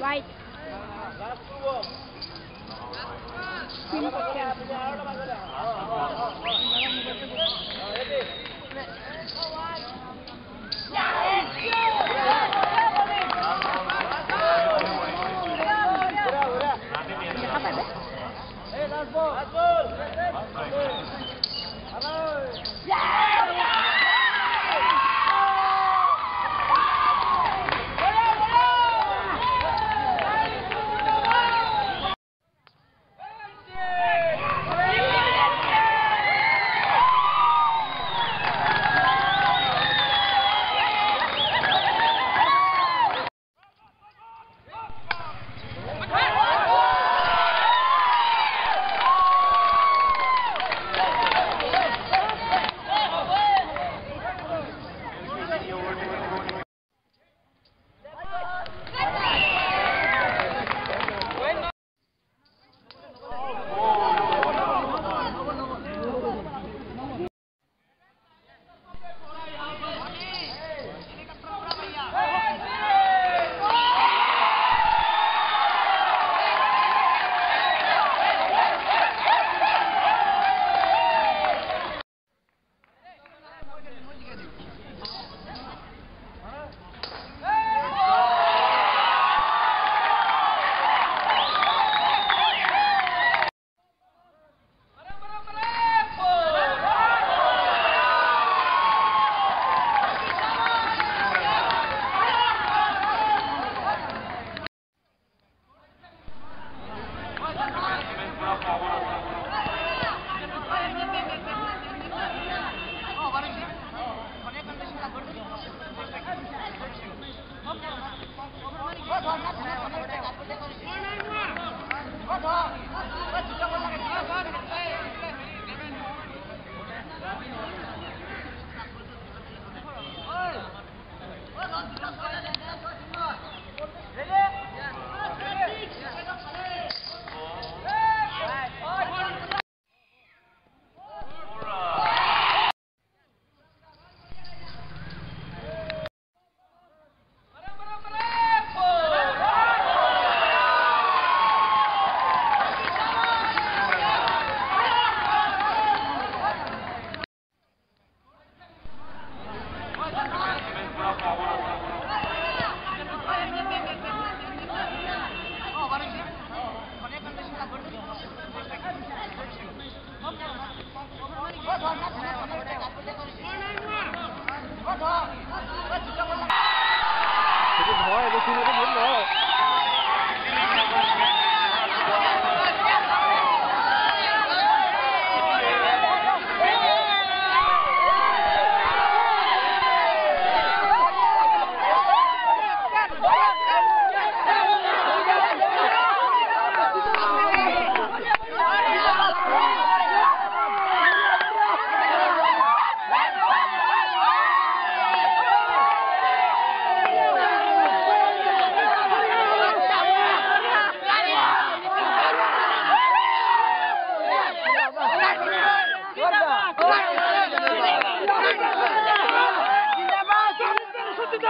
Right. Thank you. Rasgou! Rasgou! 我的文盲